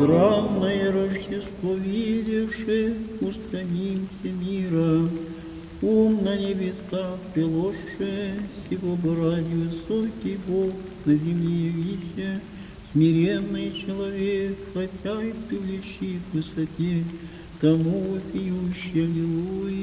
Странное Рождество видевши, устранимся мира. Ум на небеса приложше, сего бы ради высокий Бог на земле явися, смиренный человек, хотя и превлещи к высоте, тому вопиющий, аллилуйя.